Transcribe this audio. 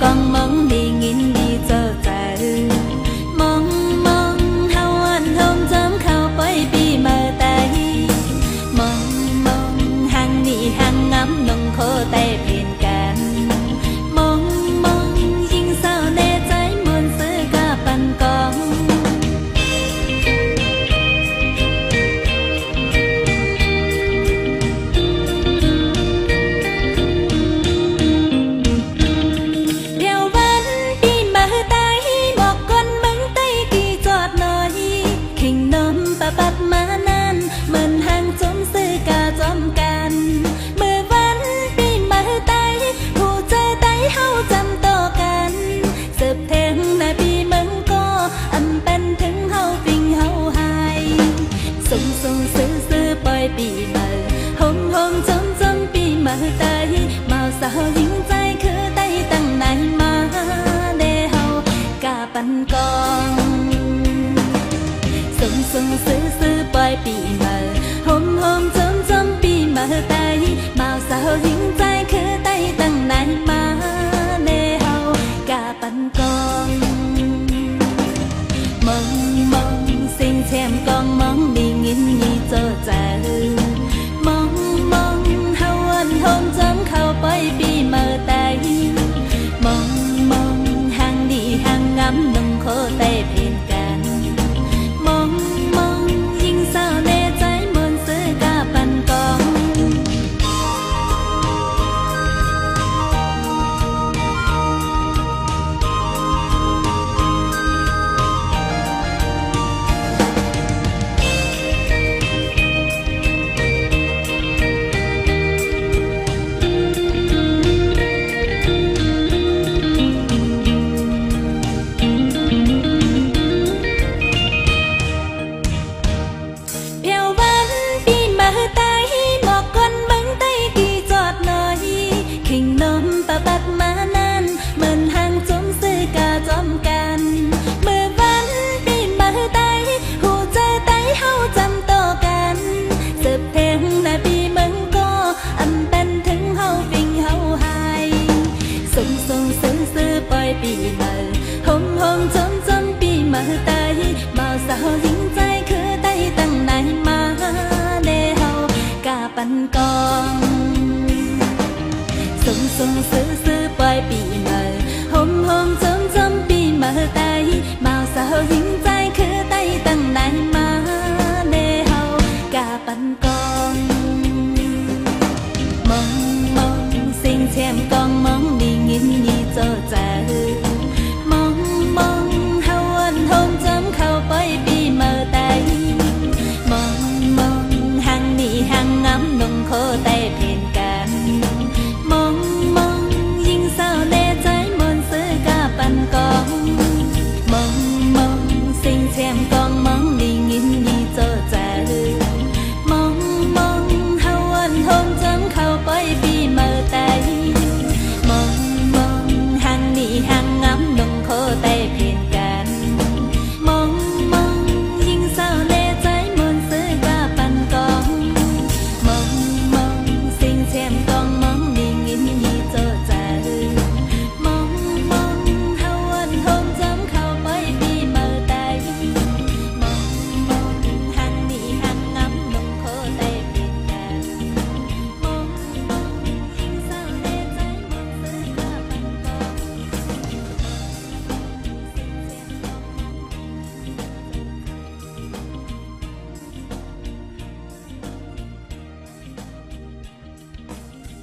con mong đi nghìn đi giờ giờ mong mong, hao anh không dám khao bay bi mờ tay. Mong mong hàng nị hàng ngắm nồng khô tay nôm bà bát má nan mình hàng chống sư cả dòm can mưa vẫn đi mà tay hù chơi tay hao chăm to can sập thêm là bi mừng co âm bên thứng hao vinh hao hai sung sung sư sư bơi bị mờ hôm hôm chấm chấm bị mờ tay màu sao những tay cứ 在彼岸。Sập thêm là bi mừng co âm bên thứng hao vinh hao hài. Sông sông sư sư bơi bị mờ hôm hôm chấm chấm bị mờ tay màu sao dính trái khứ tay tăng này mà để hầu, cả bàn con. Sông sông sư sư bơi bị mờ hôm hôm chấm chấm bị mờ tay màu sao